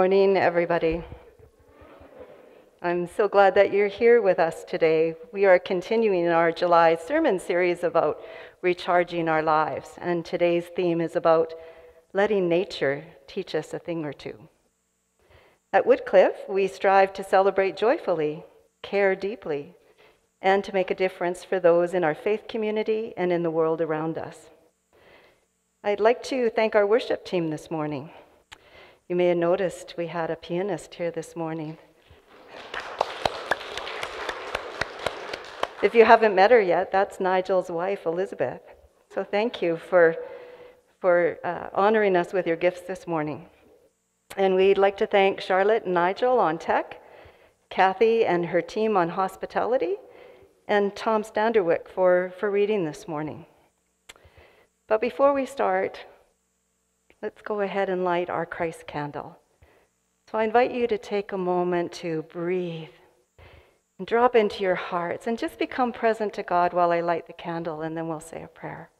Morning, everybody. I'm so glad that you're here with us today. We are continuing our July sermon series about recharging our lives, and today's theme is about letting nature teach us a thing or two. At Woodcliff, we strive to celebrate joyfully, care deeply, and to make a difference for those in our faith community and in the world around us. I'd like to thank our worship team this morning. You may have noticed we had a pianist here this morning. If you haven't met her yet, that's Nigel's wife, Elizabeth. So thank you for, for uh, honoring us with your gifts this morning. And we'd like to thank Charlotte and Nigel on tech, Kathy and her team on hospitality, and Tom Standerwick for, for reading this morning. But before we start, let's go ahead and light our Christ candle. So I invite you to take a moment to breathe and drop into your hearts and just become present to God while I light the candle, and then we'll say a prayer.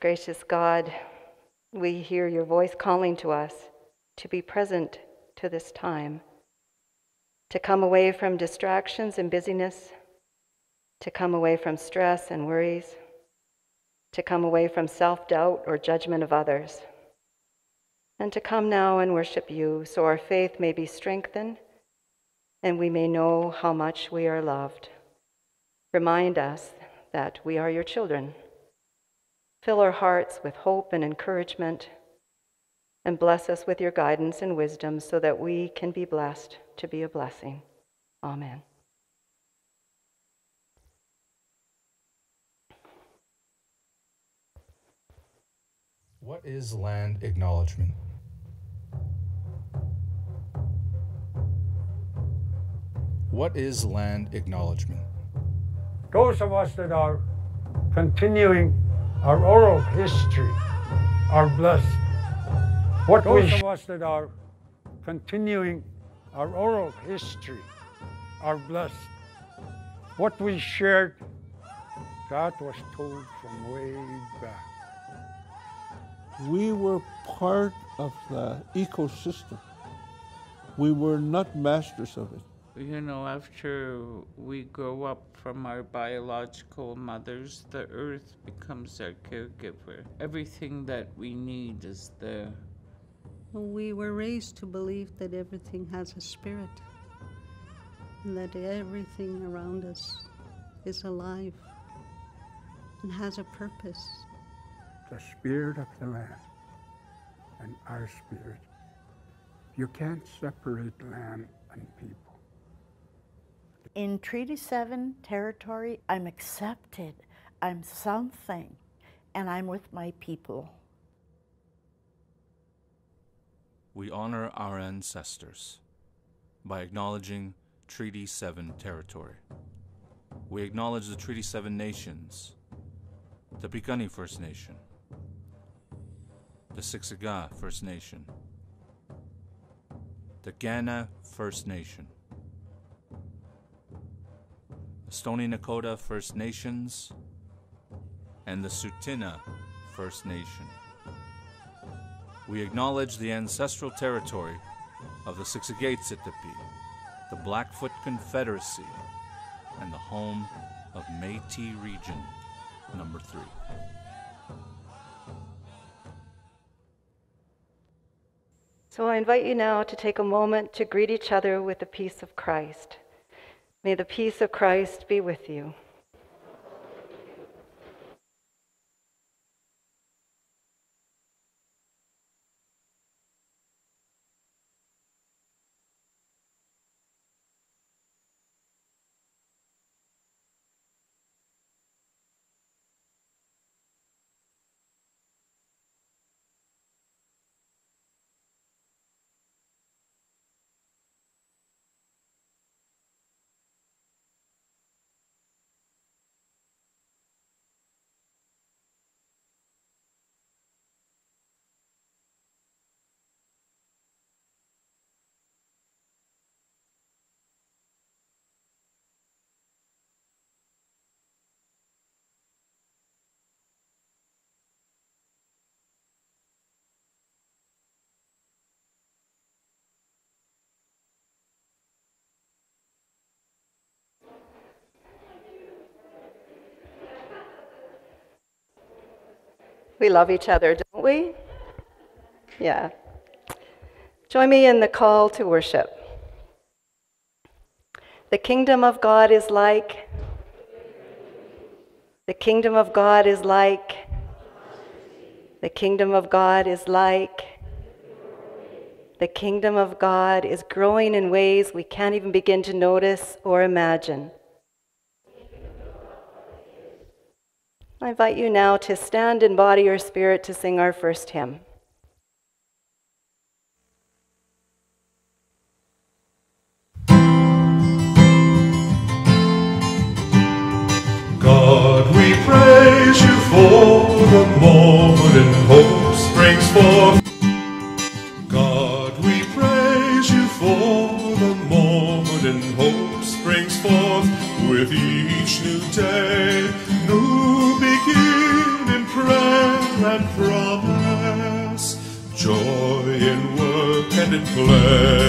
Gracious God, we hear your voice calling to us to be present to this time, to come away from distractions and busyness, to come away from stress and worries, to come away from self doubt or judgment of others, and to come now and worship you so our faith may be strengthened and we may know how much we are loved. Remind us that we are your children. Fill our hearts with hope and encouragement, and bless us with your guidance and wisdom so that we can be blessed to be a blessing. Amen. What is land acknowledgement? What is land acknowledgement? Those of us that are continuing our oral history are blessed. What Those of us that are continuing our oral history are blessed. What we shared, that was told from way back. We were part of the ecosystem. We were not masters of it. You know, after we grow up from our biological mothers, the earth becomes our caregiver. Everything that we need is there. We were raised to believe that everything has a spirit and that everything around us is alive and has a purpose. The spirit of the land and our spirit. You can't separate land and people. In Treaty 7 territory, I'm accepted, I'm something, and I'm with my people. We honor our ancestors by acknowledging Treaty 7 territory. We acknowledge the Treaty 7 nations, the Piikani First Nation, the Siksika First Nation, the Kainai First Nation, the Stoney Nakoda First Nations, and the Tsuut'ina First Nation. We acknowledge the ancestral territory of the Siksikaitsitapi, the Blackfoot Confederacy, and the home of Métis Region number 3. So I invite you now to take a moment to greet each other with the peace of Christ. May the peace of Christ be with you. We love each other, don't we? Yeah. Join me in the call to worship. The kingdom of God is like, the kingdom of God is like, the kingdom of God is like, the kingdom of God is growing in ways we can't even begin to notice or imagine. I invite you now to stand in body or spirit to sing our first hymn. God, we praise you for the moment hope springs forth. Play.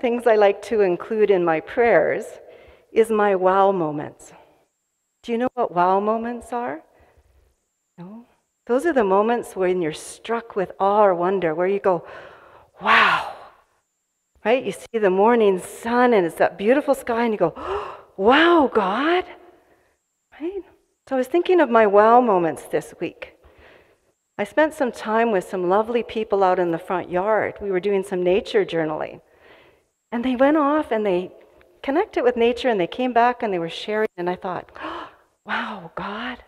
Things I like to include in my prayers is my wow moments. Do you know what wow moments are? No? Those are the moments when you're struck with awe or wonder, where you go, wow. Right? You see the morning sun and it's that beautiful sky, and you go, wow, God. Right? So I was thinking of my wow moments this week. I spent some time with some lovely people out in the front yard. We were doing some nature journaling. And they went off and they connected with nature and they came back and they were sharing. And I thought, wow, God,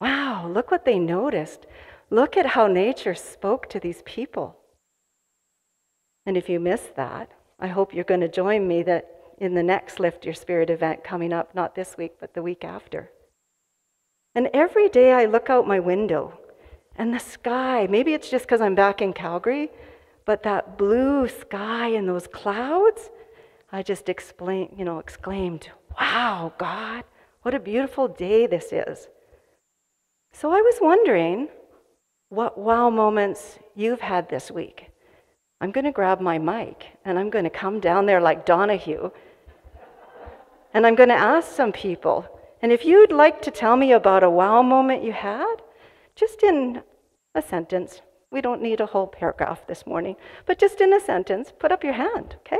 wow, look what they noticed. Look at how nature spoke to these people. And if you missed that, I hope you're going to join me that in the next Lift Your Spirit event coming up, not this week, but the week after. And every day I look out my window and the sky, maybe it's just because I'm back in Calgary, but that blue sky and those clouds, I just explain, you know, exclaimed, "Wow, God, what a beautiful day this is." So I was wondering what wow moments you've had this week. I'm going to grab my mic and I'm going to come down there like Donahue and I'm going to ask some people. And if you'd like to tell me about a wow moment you had, just in a sentence, we don't need a whole paragraph this morning, but just in a sentence, put up your hand, okay?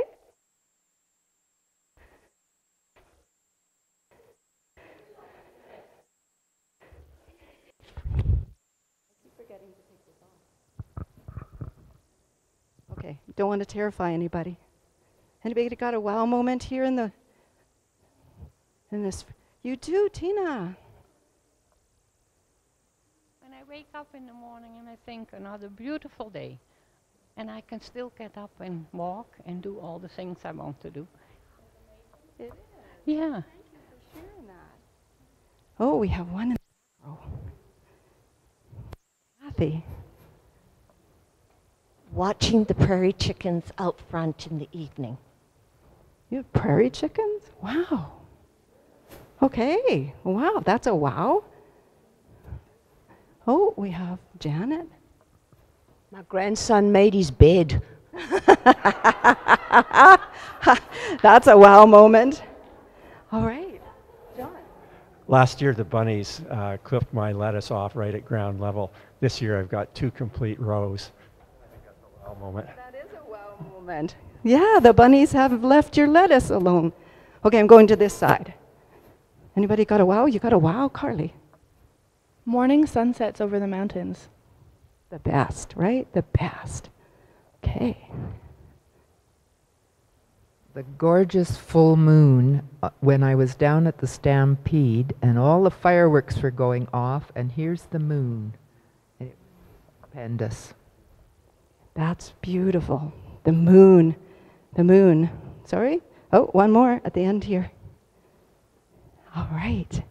Okay, don't want to terrify anybody. Anybody got a wow moment here in the in this? You do, Tina. When I wake up in the morning and I think another beautiful day, and I can still get up and walk and do all the things I want to do. It is. Yeah. Thank you for sharing that. Oh, we have one in the row. Kathy. Watching the prairie chickens out front in the evening. You have prairie chickens? Wow. Okay. Wow, that's a wow. Oh, we have Janet. My grandson made his bed. That's a wow moment. All right. John. Last year, the bunnies uh, clipped my lettuce off right at ground level. This year, I've got two complete rows. That's a wow moment. That is a wow moment. Yeah, the bunnies have left your lettuce alone. Okay, I'm going to this side. Anybody got a wow? You got a wow, Carly? Morning sunsets over the mountains. The best, right? The best. Okay. The gorgeous full moon uh, when I was down at the Stampede and all the fireworks were going off, and here's the moon. And it was stupendous. That's beautiful. The moon. The moon. Sorry? Oh, one more at the end here. All right.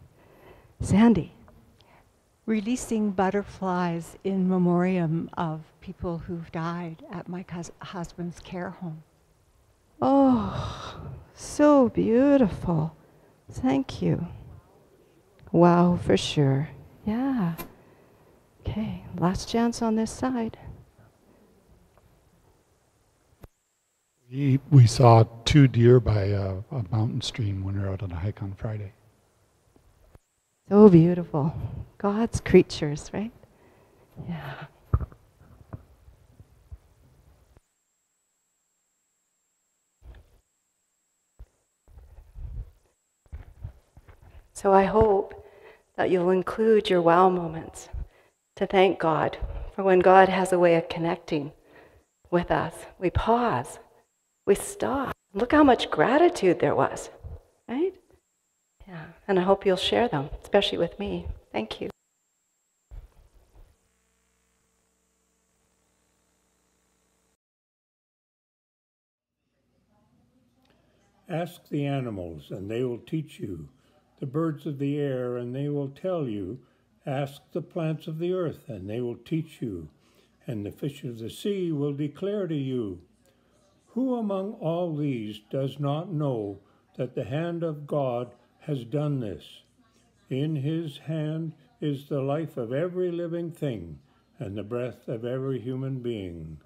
Sandy. Releasing butterflies in memoriam of people who've died at my cous- husband's care home. Oh, so beautiful. Thank you. Wow, for sure. Yeah. Okay, last chance on this side. We, we saw two deer by a, a mountain stream when we were out on a hike on Friday. So beautiful. God's creatures, right? Yeah. So I hope that you'll include your wow moments to thank God for when God has a way of connecting with us. We pause, we stop. Look how much gratitude there was, right? Yeah, and I hope you'll share them, especially with me. Thank you. Ask the animals, and they will teach you, the birds of the air, and they will tell you. Ask the plants of the earth, and they will teach you, and the fish of the sea will declare to you. Who among all these does not know that the hand of God has done this? In his hand is the life of every living thing and the breath of every human being.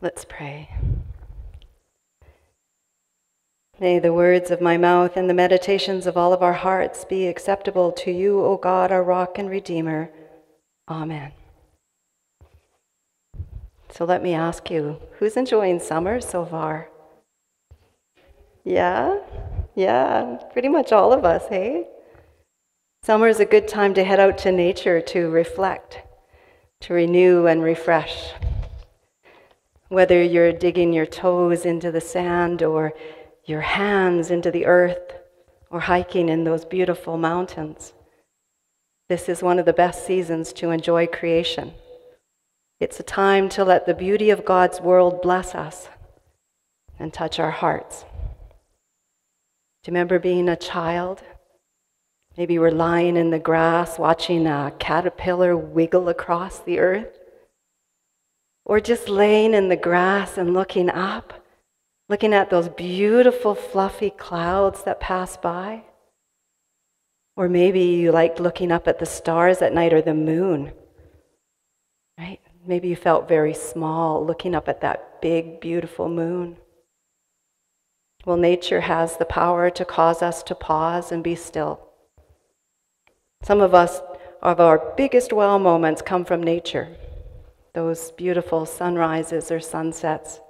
Let's pray. May the words of my mouth and the meditations of all of our hearts be acceptable to you, O God, our rock and redeemer. Amen. So let me ask you who's enjoying summer so far? Yeah? Yeah, pretty much all of us, hey? Summer is a good time to head out to nature to reflect, to renew and refresh. Whether you're digging your toes into the sand or your hands into the earth or hiking in those beautiful mountains, this is one of the best seasons to enjoy creation. It's a time to let the beauty of God's world bless us and touch our hearts. Do you remember being a child? Maybe we're lying in the grass watching a caterpillar wiggle across the earth. Or just laying in the grass and looking up, looking at those beautiful fluffy clouds that pass by. Or maybe you liked looking up at the stars at night or the moon, right? Maybe you felt very small looking up at that big, beautiful moon. Well, nature has the power to cause us to pause and be still. Some of us, of our biggest wow moments, come from nature. Those beautiful sunrises or sunsets,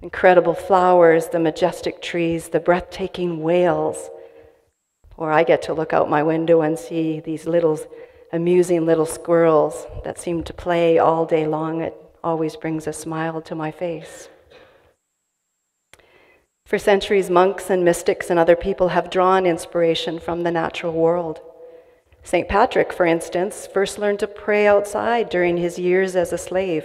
incredible flowers, the majestic trees, the breathtaking whales. Or I get to look out my window and see these little amusing little squirrels that seem to play all day long. It always brings a smile to my face. For centuries, monks and mystics and other people have drawn inspiration from the natural world. St. Patrick, for instance, first learned to pray outside during his years as a slave.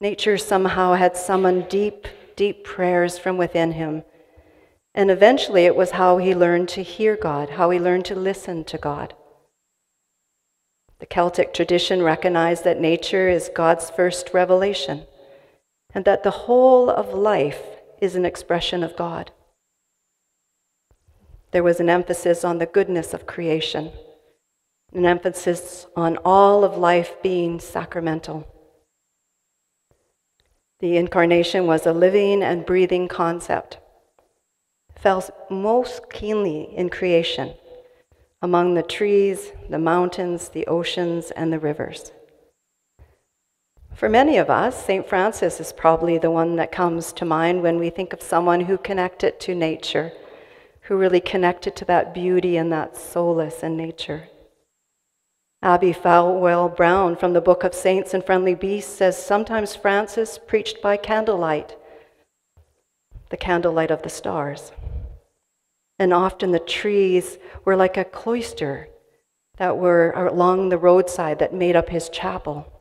Nature somehow had summoned deep, deep prayers from within him. And eventually it was how he learned to hear God, how he learned to listen to God. The Celtic tradition recognized that nature is God's first revelation and that the whole of life is an expression of God. There was an emphasis on the goodness of creation, an emphasis on all of life being sacramental. The incarnation was a living and breathing concept, felt most keenly in creation, among the trees, the mountains, the oceans, and the rivers. For many of us, St. Francis is probably the one that comes to mind when we think of someone who connected to nature, who really connected to that beauty and that solace in nature. Abbie Farwell Brown from the Book of Saints and Friendly Beasts says sometimes Francis preached by candlelight, the candlelight of the stars. And often the trees were like a cloister that were along the roadside that made up his chapel.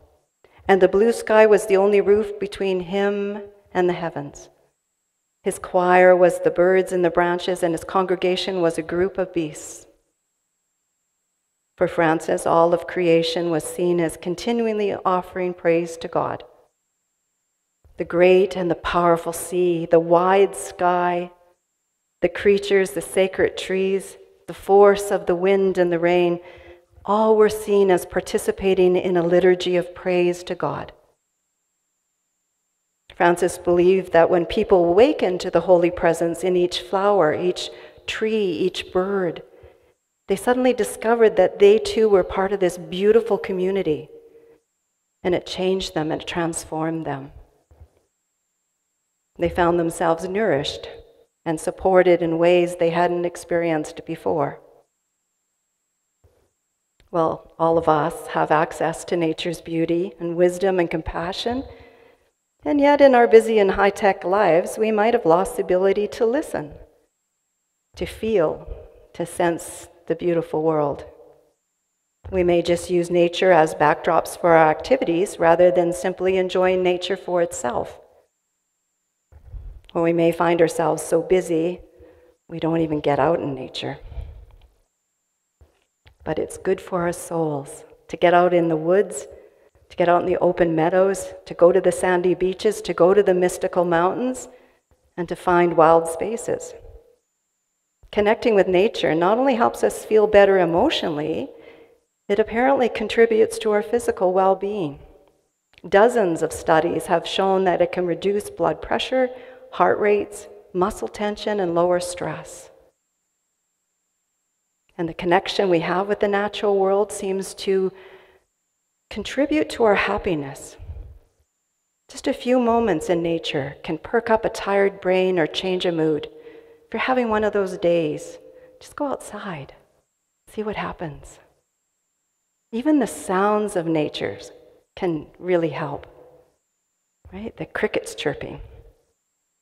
And the blue sky was the only roof between him and the heavens. His choir was the birds in the branches, and his congregation was a group of beasts. For Francis, all of creation was seen as continually offering praise to God. The great and the powerful sea, the wide sky, the creatures, the sacred trees, the force of the wind and the rain, all were seen as participating in a liturgy of praise to God. Francis believed that when people awakened to the holy presence in each flower, each tree, each bird, they suddenly discovered that they too were part of this beautiful community. And it changed them and transformed them. They found themselves nourished and supported in ways they hadn't experienced before. Well, all of us have access to nature's beauty and wisdom and compassion. And yet, in our busy and high tech lives, we might have lost the ability to listen, to feel, to sense the beautiful world. We may just use nature as backdrops for our activities rather than simply enjoying nature for itself. Or we may find ourselves so busy we don't even get out in nature. But it's good for our souls to get out in the woods, to get out in the open meadows, to go to the sandy beaches, to go to the mystical mountains, and to find wild spaces. Connecting with nature not only helps us feel better emotionally, it apparently contributes to our physical well being. Dozens of studies have shown that it can reduce blood pressure, heart rates, muscle tension, and lower stress. And the connection we have with the natural world seems to contribute to our happiness. Just a few moments in nature can perk up a tired brain or change a mood. If you're having one of those days, just go outside, see what happens. Even the sounds of nature can really help, right? The crickets chirping,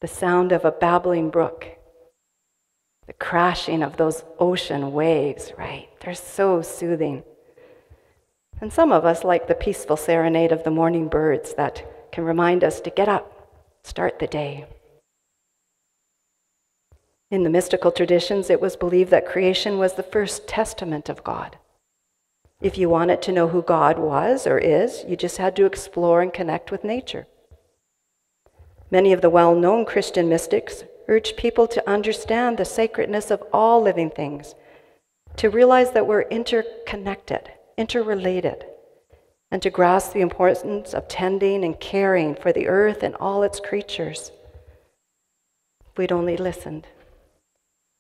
the sound of a babbling brook, the crashing of those ocean waves, right? They're so soothing. And some of us like the peaceful serenade of the morning birds that can remind us to get up, start the day. In the mystical traditions, it was believed that creation was the first testament of God. If you wanted to know who God was or is, you just had to explore and connect with nature. Many of the well known Christian mystics urged people to understand the sacredness of all living things, to realize that we're interconnected, interrelated, and to grasp the importance of tending and caring for the earth and all its creatures. We'd only listened.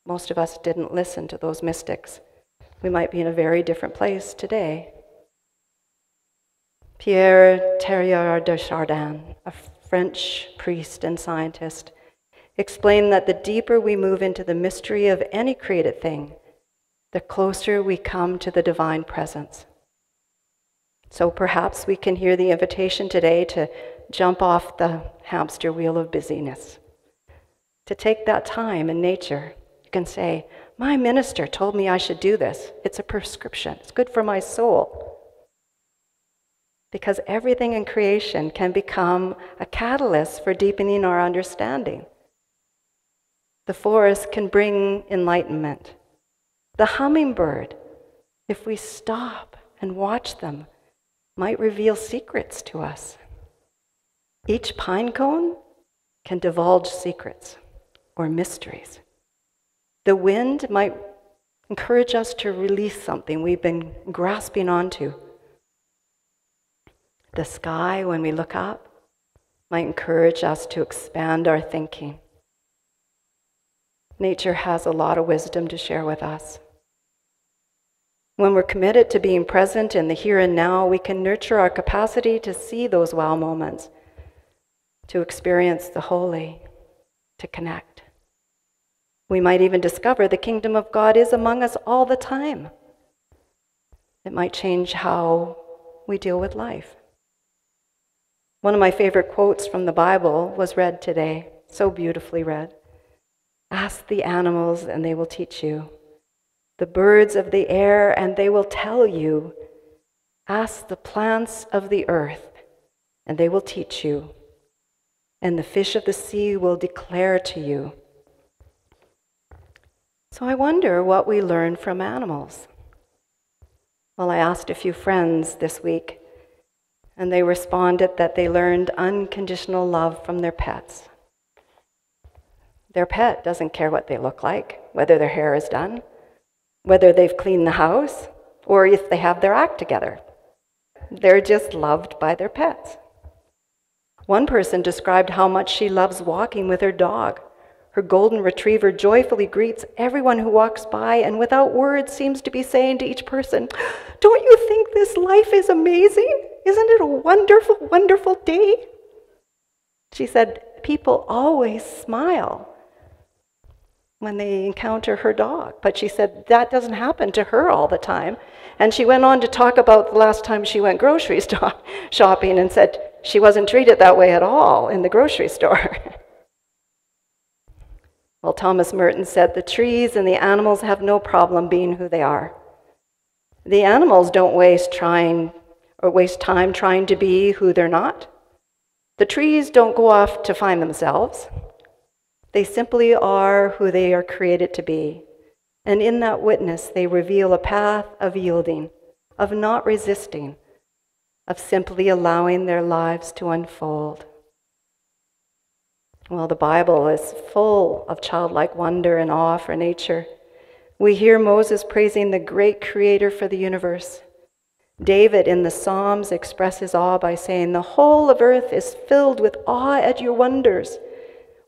Most of us didn't listen to those mystics. We might be in a very different place today. Pierre Teilhard de Chardin, a French priest and scientist, explained that the deeper we move into the mystery of any created thing, the closer we come to the divine presence. So perhaps we can hear the invitation today to jump off the hamster wheel of busyness, to take that time in nature You can say, My minister told me I should do this. It's a prescription, it's good for my soul. Because everything in creation can become a catalyst for deepening our understanding. The forest can bring enlightenment. The hummingbird, if we stop and watch them, might reveal secrets to us. Each pine cone can divulge secrets or mysteries. The wind might encourage us to release something we've been grasping onto. The sky, when we look up, might encourage us to expand our thinking. Nature has a lot of wisdom to share with us. When we're committed to being present in the here and now, we can nurture our capacity to see those wow moments, to experience the holy, to connect. We might even discover the kingdom of God is among us all the time. It might change how we deal with life. One of my favorite quotes from the Bible was read today, so beautifully read. Ask the animals, and they will teach you. The birds of the air, and they will tell you. Ask the plants of the earth, and they will teach you. And the fish of the sea will declare to you. So I wonder what we learn from animals. Well, I asked a few friends this week, and they responded that they learned unconditional love from their pets. Their pet doesn't care what they look like, whether their hair is done, whether they've cleaned the house, or if they have their act together. They're just loved by their pets. One person described how much she loves walking with her dog. Her golden retriever joyfully greets everyone who walks by and without words seems to be saying to each person, Don't you think this life is amazing? Isn't it a wonderful, wonderful day? She said, People always smile when they encounter her dog. But she said that doesn't happen to her all the time. And she went on to talk about the last time she went grocery shopping and said she wasn't treated that way at all in the grocery store. well, Thomas Merton said the trees and the animals have no problem being who they are. The animals don't waste trying or waste time trying to be who they're not. The trees don't go off to find themselves. They simply are who they are created to be. And in that witness, they reveal a path of yielding, of not resisting, of simply allowing their lives to unfold. Well, the Bible is full of childlike wonder and awe for nature. We hear Moses praising the great creator for the universe. David in the Psalms expresses awe by saying, The whole of earth is filled with awe at your wonders.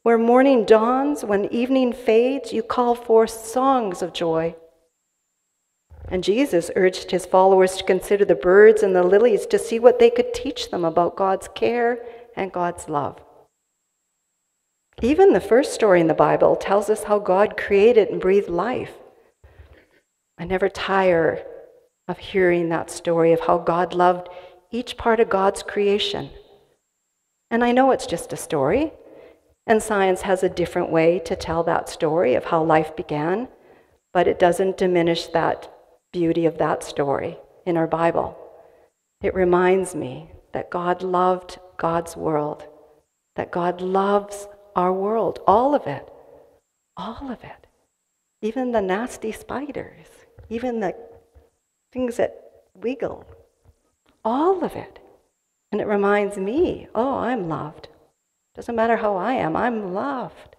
Where morning dawns, when evening fades, you call forth songs of joy. And Jesus urged his followers to consider the birds and the lilies to see what they could teach them about God's care and God's love. Even the first story in the Bible tells us how God created and breathed life. I never tire of hearing that story of how God loved each part of God's creation. And I know it's just a story, and science has a different way to tell that story of how life began, but it doesn't diminish that beauty of that story in our Bible. It reminds me that God loved God's world, that God loves our world, all of it, all of it, even the nasty spiders, even the things that wiggle, all of it. And it reminds me, oh, I'm loved. Doesn't matter how I am, I'm loved.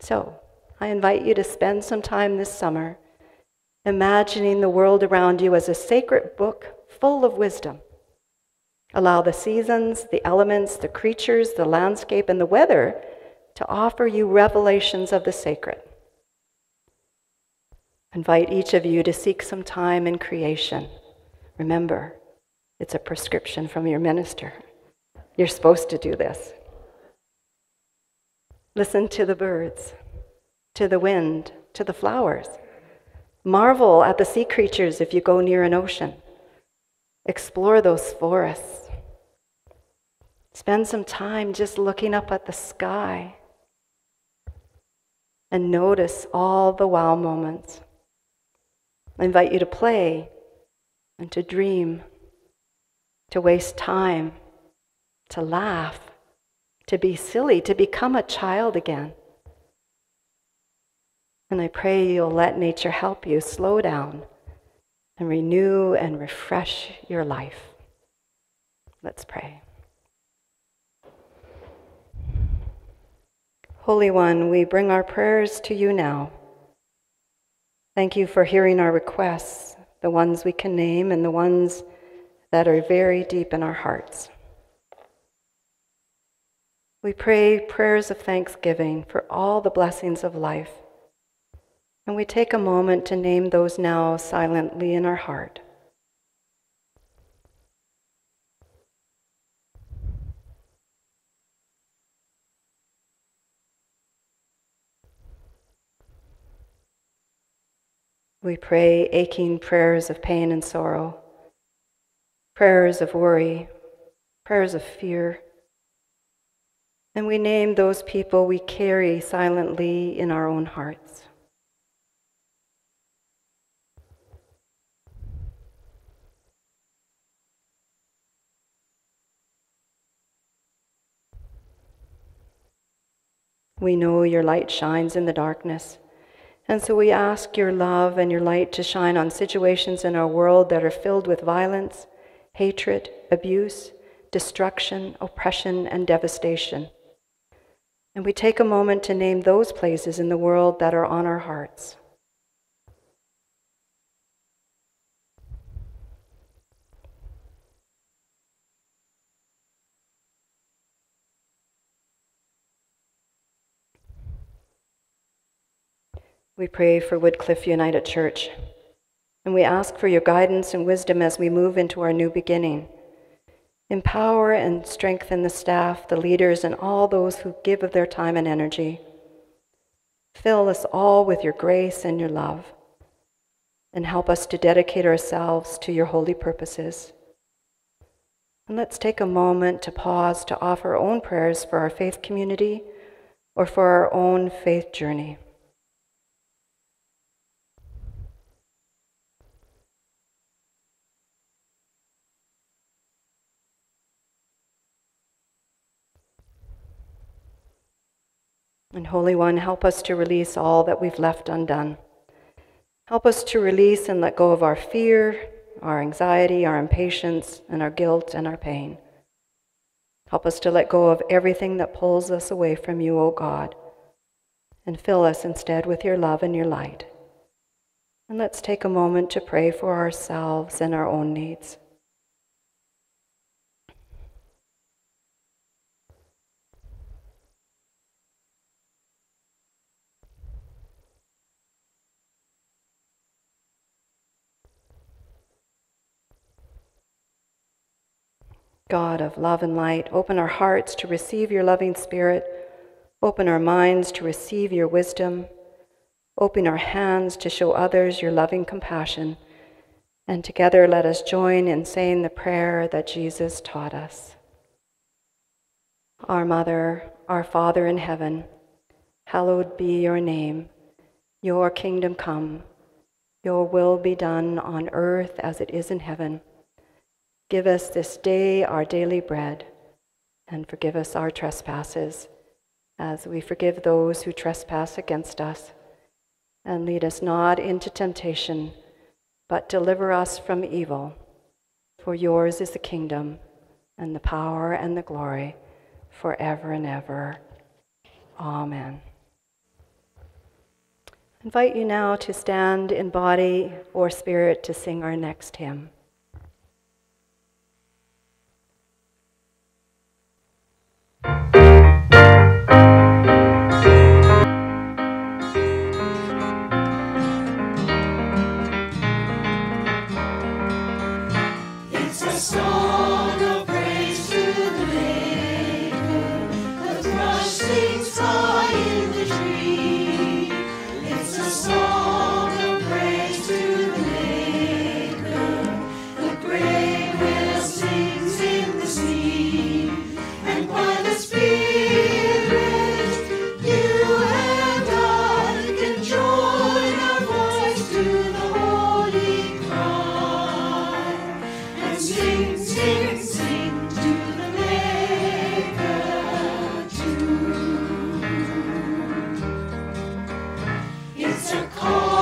So, I invite you to spend some time this summer imagining the world around you as a sacred book full of wisdom. Allow the seasons, the elements, the creatures, the landscape, and the weather to offer you revelations of the sacred. Invite each of you to seek some time in creation. Remember, it's a prescription from your minister. You're supposed to do this. Listen to the birds, to the wind, to the flowers. Marvel at the sea creatures if you go near an ocean. Explore those forests. Spend some time just looking up at the sky. and notice all the wow moments. I invite you to play and to dream, to waste time, to laugh, to be silly, to become a child again. And I pray you'll let nature help you slow down and renew and refresh your life. Let's pray. Holy One, we bring our prayers to you now. Thank you for hearing our requests, the ones we can name and the ones that are very deep in our hearts. We pray prayers of thanksgiving for all the blessings of life and we take a moment to name those now silently in our heart. We pray aching prayers of pain and sorrow, prayers of worry, prayers of fear. And we name those people we carry silently in our own hearts. We know your light shines in the darkness. And so we ask your love and your light to shine on situations in our world that are filled with violence, hatred, abuse, destruction, oppression, and devastation. And we take a moment to name those places in the world that are on our hearts. We pray for Woodcliff United Church, and we ask for your guidance and wisdom as we move into our new beginning. Empower and strengthen the staff, the leaders, and all those who give of their time and energy. Fill us all with your grace and your love, and help us to dedicate ourselves to your holy purposes. And let's take a moment to pause to offer our own prayers for our faith community or for our own faith journey. And Holy One, help us to release all that we've left undone. Help us to release and let go of our fear, our anxiety, our impatience, and our guilt and our pain. Help us to let go of everything that pulls us away from you, O God, and fill us instead with your love and your light. And let's take a moment to pray for ourselves and our own needs. God of love and light, open our hearts to receive your loving spirit. Open our minds to receive your wisdom. Open our hands to show others your loving compassion. And together let us join in saying the prayer that Jesus taught us. Our Mother, our Father in heaven, hallowed be your name. Your kingdom come. Your will be done on earth as it is in heaven. Give us this day our daily bread, and forgive us our trespasses, as we forgive those who trespass against us. And lead us not into temptation, but deliver us from evil. For yours is the kingdom, and the power, and the glory, forever and ever. Amen. I invite you now to stand in body or spirit to sing our next hymn. It's a call.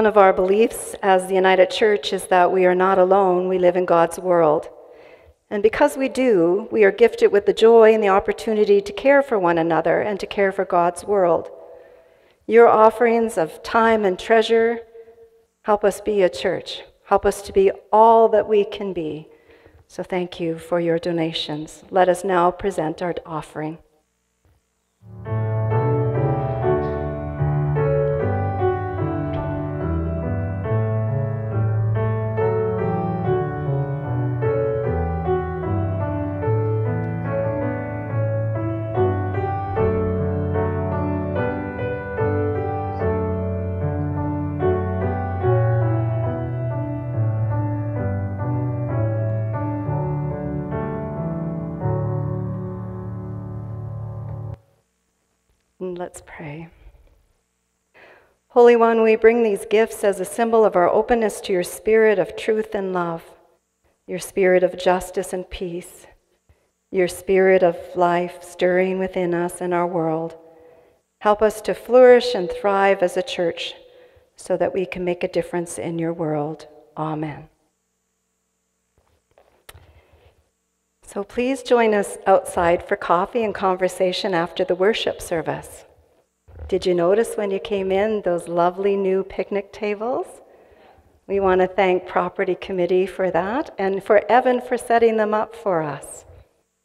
One of our beliefs as the United Church is that we are not alone, we live in God's world. And because we do, we are gifted with the joy and the opportunity to care for one another and to care for God's world. Your offerings of time and treasure help us be a church, help us to be all that we can be. So thank you for your donations. Let us now present our offering. Let's pray. Holy One, we bring these gifts as a symbol of our openness to your spirit of truth and love, your spirit of justice and peace, your spirit of life stirring within us and our world. Help us to flourish and thrive as a church so that we can make a difference in your world. Amen. So please join us outside for coffee and conversation after the worship service. Did you notice when you came in those lovely new picnic tables? We want to thank Property Committee for that and for Evan for setting them up for us.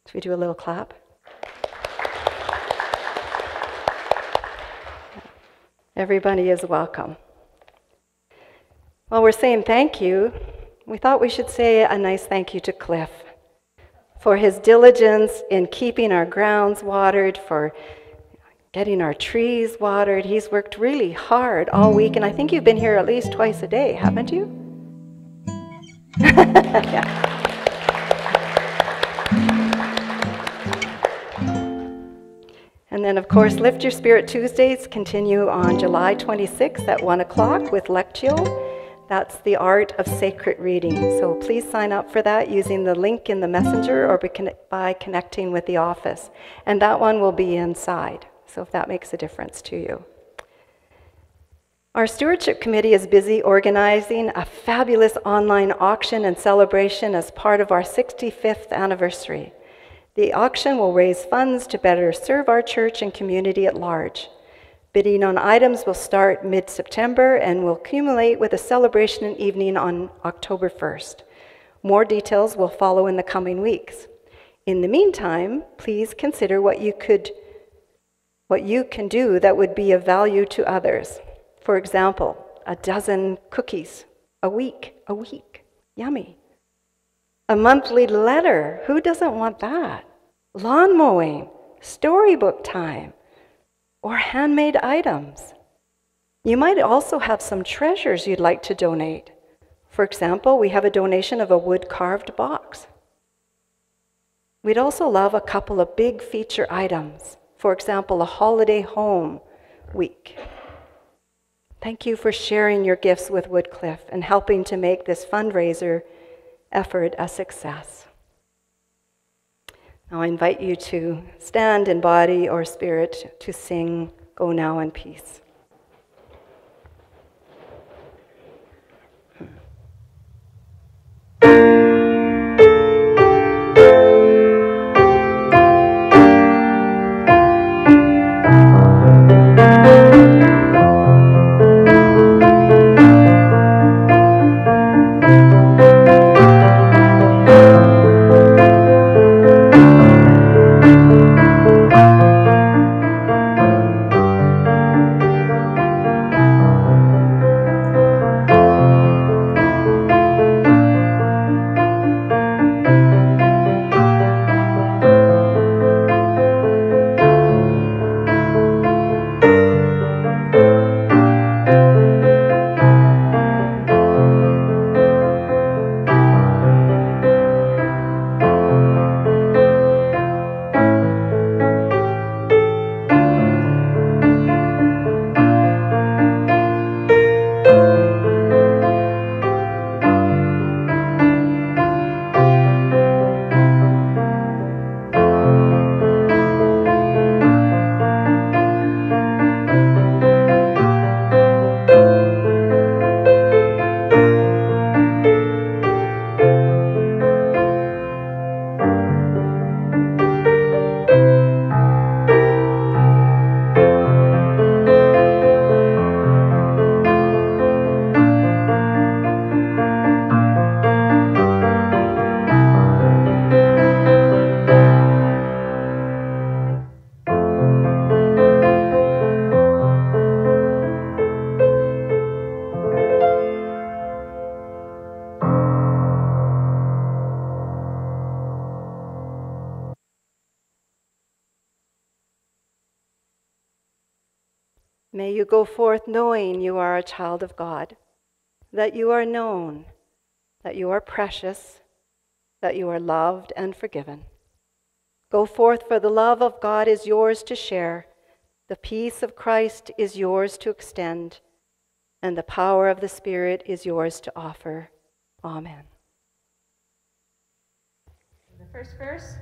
Should we do a little clap? Everybody is welcome. While we're saying thank you, we thought we should say a nice thank you to Cliff for his diligence in keeping our grounds watered, for getting our trees watered. He's worked really hard all week, and I think you've been here at least twice a day, haven't you? yeah. And then, of course, Lift Your Spirit Tuesdays continue on July 26th at 1 o'clock with Lectio. That's the art of sacred reading. So please sign up for that using the link in the messenger or by connecting with the office. And that one will be inside, so if that makes a difference to you. Our stewardship committee is busy organizing a fabulous online auction and celebration as part of our 65th anniversary. The auction will raise funds to better serve our church and community at large. Bidding on items will start mid September and will accumulate with a celebration and evening on October 1st. More details will follow in the coming weeks. In the meantime, please consider what you could what you can do that would be of value to others. For example, a dozen cookies a week, a week. Yummy. A monthly letter. Who doesn't want that? Lawn mowing, storybook time or handmade items. You might also have some treasures you'd like to donate. For example, we have a donation of a wood carved box. We'd also love a couple of big feature items. For example, a holiday home week. Thank you for sharing your gifts with Woodcliff and helping to make this fundraiser effort a success. Now I invite you to stand in body or spirit to sing Go Now in Peace. Hmm. You go forth knowing you are a child of God, that you are known, that you are precious, that you are loved and forgiven. Go forth, for the love of God is yours to share, the peace of Christ is yours to extend, and the power of the Spirit is yours to offer. Amen. The first verse.